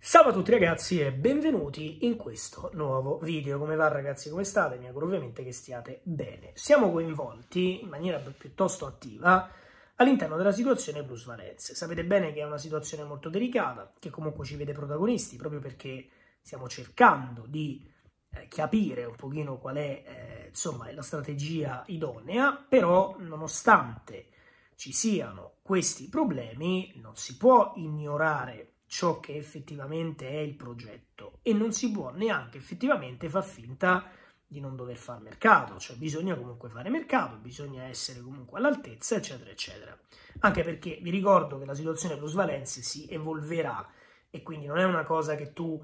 Salve a tutti ragazzi e benvenuti in questo nuovo video. Come va ragazzi, come state? Mi auguro ovviamente che stiate bene. Siamo coinvolti in maniera piuttosto attiva all'interno della situazione plusvalenze. Sapete bene che è una situazione molto delicata, che comunque ci vede protagonisti, proprio perché stiamo cercando di eh, capire un pochino qual è eh, insomma, la strategia idonea, però nonostante ci siano questi problemi non si può ignorare ciò che effettivamente è il progetto e non si può neanche effettivamente far finta di non dover fare mercato, cioè bisogna comunque fare mercato, bisogna essere comunque all'altezza, eccetera, eccetera. Anche perché vi ricordo che la situazione plusvalenze si evolverà e quindi non è una cosa che tu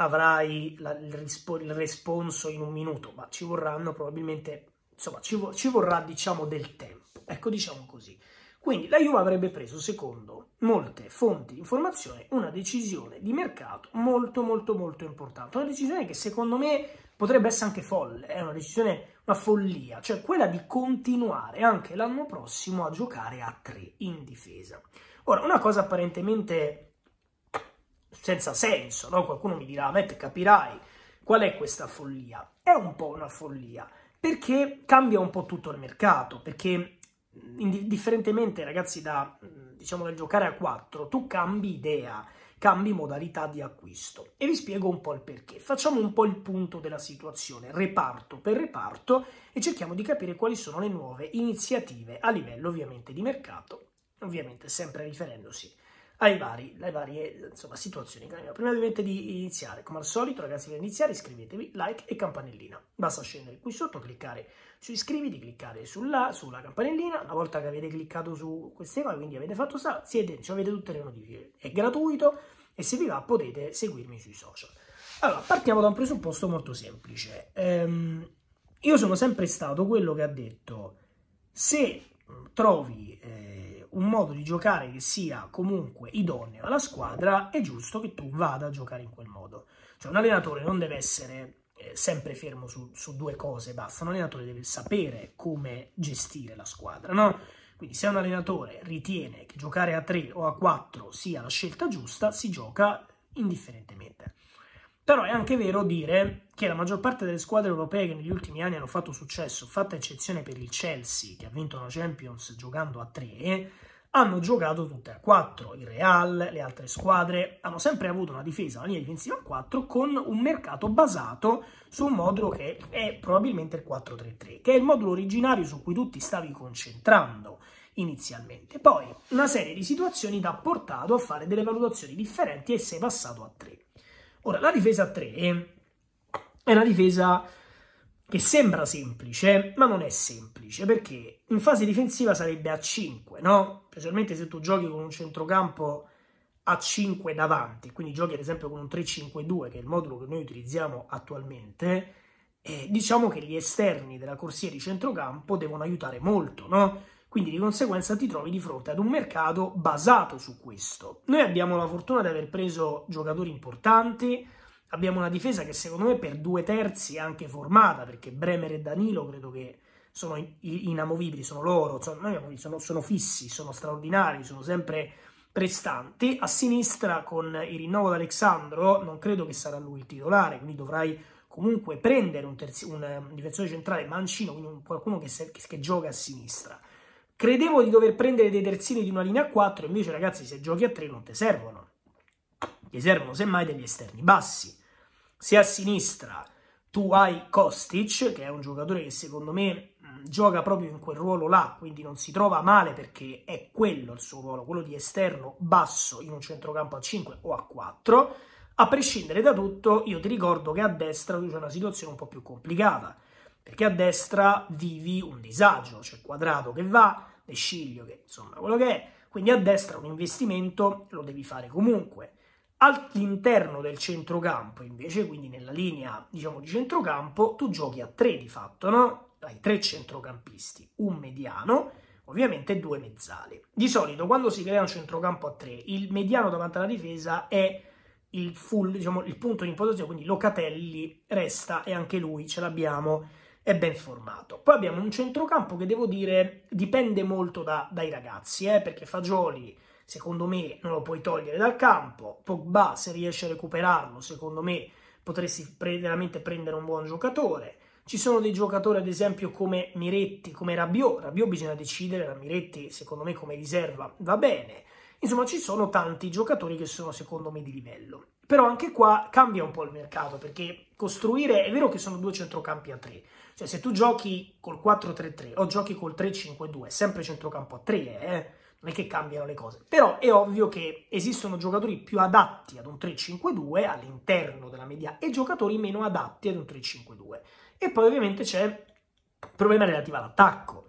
avrai la, il, rispo, il, responso in un minuto, ma ci vorranno probabilmente, insomma, ci, ci vorrà diciamo del tempo, ecco diciamo così. Quindi la Juve avrebbe preso, secondo molte fonti di informazione, una decisione di mercato molto molto molto importante. Una decisione che secondo me potrebbe essere anche folle, è una decisione, una follia, cioè quella di continuare anche l'anno prossimo a giocare a tre in difesa. Ora, una cosa apparentemente senza senso, no? Qualcuno mi dirà, Matt, capirai qual è questa follia? È un po' una follia, perché cambia un po' tutto il mercato, perché indifferentemente ragazzi da diciamo dal giocare a 4 tu cambi idea cambi modalità di acquisto. E vi spiego un po' il perché. Facciamo un po' il punto della situazione reparto per reparto e cerchiamo di capire quali sono le nuove iniziative a livello ovviamente di mercato ovviamente sempre riferendosi ai vari, alle varie insomma, situazioni che abbiamo. Prima ovviamente di iniziare, come al solito, ragazzi, per iniziare iscrivetevi, like e campanellina. Basta scendere qui sotto, cliccare su iscriviti, cliccare sulla, sulla campanellina. Una volta che avete cliccato su queste cose, quindi avete fatto sa, siete, cioè avete tutte le notifiche. È gratuito e se vi va potete seguirmi sui social. Allora, partiamo da un presupposto molto semplice. Ehm, io sono sempre stato quello che ha detto se trovi... Eh, un modo di giocare che sia comunque idoneo alla squadra, è giusto che tu vada a giocare in quel modo. Cioè un allenatore non deve essere eh, sempre fermo su, su, due cose, basta, un allenatore deve sapere come gestire la squadra, no? Quindi se un allenatore ritiene che giocare a 3 o a 4 sia la scelta giusta, si gioca indifferentemente. Però è anche vero dire che la maggior parte delle squadre europee che negli ultimi anni hanno fatto successo, fatta eccezione per il Chelsea che ha vinto la Champions giocando a 3, hanno giocato tutte a 4. Il Real, le altre squadre hanno sempre avuto una difesa, una linea difensiva a 4 con un mercato basato su un modulo che è probabilmente il 4-3-3, che è il modulo originario su cui tu ti stavi concentrando inizialmente. Poi una serie di situazioni ti ha portato a fare delle valutazioni differenti e sei passato a 3. Ora, la difesa a 3 è una difesa che sembra semplice, ma non è semplice, perché in fase difensiva sarebbe a 5, no? Specialmente se tu giochi con un centrocampo a 5 davanti, quindi giochi ad esempio con un 3-5-2, che è il modulo che noi utilizziamo attualmente, eh, diciamo che gli esterni della corsia di centrocampo devono aiutare molto, no? Quindi di conseguenza ti trovi di fronte ad un mercato basato su questo. Noi abbiamo la fortuna di aver preso giocatori importanti, abbiamo una difesa che secondo me per due terzi è anche formata, perché Bremer e Danilo credo che sono inamovibili, sono loro, sono, sono, sono fissi, sono straordinari, sono sempre prestanti. A sinistra con il rinnovo di Alexandro non credo che sarà lui il titolare, quindi dovrai comunque prendere un, terzi, un difensore centrale mancino, quindi qualcuno che, se, che gioca a sinistra. Credevo di dover prendere dei terzini di una linea a 4, invece ragazzi se giochi a 3 non ti servono. Ti servono semmai degli esterni bassi. Se a sinistra tu hai Kostic, che è un giocatore che secondo me gioca proprio in quel ruolo là, quindi non si trova male perché è quello il suo ruolo, quello di esterno basso in un centrocampo a 5 o a 4, a prescindere da tutto, io ti ricordo che a destra c'è una situazione un po' più complicata, perché a destra vivi un disagio, c'è Quadrato che va, De Sciglio che insomma quello che è, quindi a destra un investimento lo devi fare comunque. All'interno del centrocampo, invece, quindi nella linea diciamo di centrocampo, tu giochi a tre di fatto, no? Hai tre centrocampisti, un mediano, ovviamente due mezzali. Di solito quando si crea un centrocampo a tre, il mediano davanti alla difesa è il full, diciamo, il punto di imposizione, quindi Locatelli resta e anche lui ce l'abbiamo è ben formato. Poi abbiamo un centrocampo che devo dire dipende molto da, dai ragazzi, eh, perché Fagioli secondo me non lo puoi togliere dal campo. Pogba, se riesce a recuperarlo, secondo me potresti veramente prendere un buon giocatore. Ci sono dei giocatori, ad esempio, come Miretti, come Rabiot. Rabiot bisogna decidere, la Miretti, secondo me, come riserva va bene. Insomma, ci sono tanti giocatori che sono, secondo me, di livello. Però anche qua cambia un po' il mercato, perché costruire, è vero che sono due centrocampi a tre, cioè se tu giochi col 4-3-3 o giochi col 3-5-2, sempre centrocampo a tre, eh, non è che cambiano le cose. Però è ovvio che esistono giocatori più adatti ad un 3-5-2 all'interno della media e giocatori meno adatti ad un 3-5-2. E poi ovviamente c'è il problema relativo all'attacco,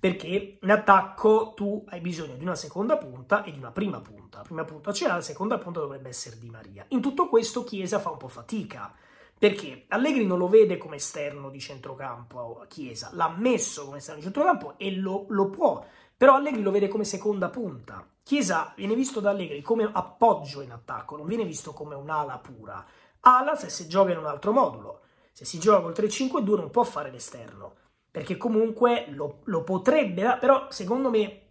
perché in attacco tu hai bisogno di una seconda punta e di una prima punta. La prima punta ce la seconda punta dovrebbe essere Di Maria. In tutto questo Chiesa fa un po' fatica, perché Allegri non lo vede come esterno di centrocampo a Chiesa, l'ha messo come esterno di centrocampo e lo, lo può però Allegri lo vede come seconda punta. Chiesa viene visto da Allegri come appoggio in attacco, non viene visto come un'ala pura. Ala se si gioca in un altro modulo. Se si gioca col 3-5-2 non può fare l'esterno, perché comunque lo, lo potrebbe, però secondo me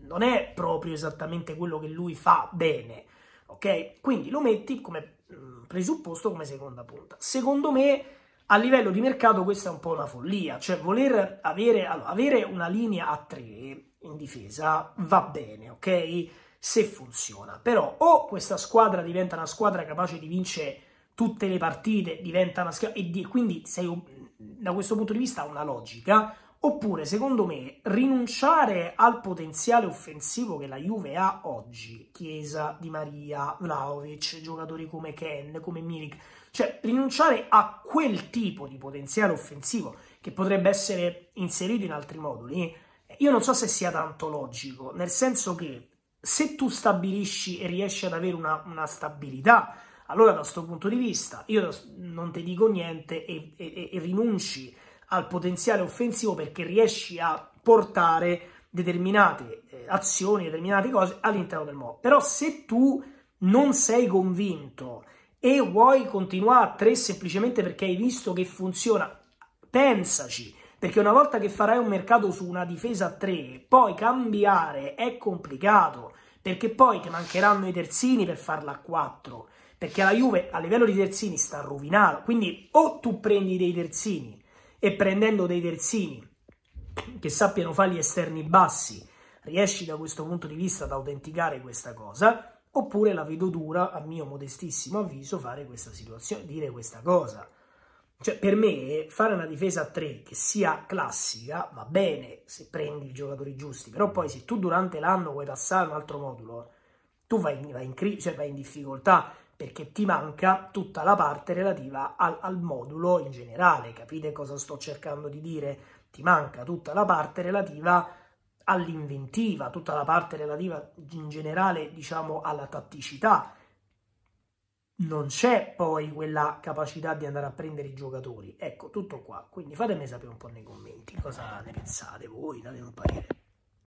non è proprio esattamente quello che lui fa bene, ok? Quindi lo metti come presupposto come seconda punta. Secondo me a livello di mercato questa è un po' una follia, cioè voler avere, allora, avere una linea a 3 in difesa va bene, ok? Se funziona. Però o questa squadra diventa una squadra capace di vincere tutte le partite, diventa una squadra e di, quindi sei, da questo punto di vista ha una logica, oppure secondo me rinunciare al potenziale offensivo che la Juve ha oggi, Chiesa, Di Maria, Vlaovic, giocatori come Ken, come Milik, cioè rinunciare a quel tipo di potenziale offensivo che potrebbe essere inserito in altri moduli io non so se sia tanto logico, nel senso che se tu stabilisci e riesci ad avere una, una stabilità, allora da questo punto di vista io non ti dico niente e, e, e rinunci al potenziale offensivo perché riesci a portare determinate eh, azioni, determinate cose all'interno del modo. Però se tu non sei convinto e vuoi continuare a tre semplicemente perché hai visto che funziona, pensaci perché una volta che farai un mercato su una difesa a 3, poi cambiare è complicato, perché poi ti mancheranno i terzini per farla a 4, perché la Juve a livello di terzini sta rovinata, quindi o tu prendi dei terzini e prendendo dei terzini che sappiano fare gli esterni bassi, riesci da questo punto di vista ad autenticare questa cosa, oppure la vedo dura, a mio modestissimo avviso, fare questa situazione, dire questa cosa. Cioè, per me, fare una difesa a 3 che sia classica va bene se prendi i giocatori giusti, però poi se tu durante l'anno vuoi passare un altro modulo, tu vai in, vai in, cioè vai in difficoltà perché ti manca tutta la parte relativa al, al modulo in generale. Capite cosa sto cercando di dire? Ti manca tutta la parte relativa all'inventiva, tutta la parte relativa in generale, diciamo, alla tatticità non c'è poi quella capacità di andare a prendere i giocatori. Ecco, tutto qua. Quindi fatemi sapere un po' nei commenti cosa ne pensate voi, date un parere.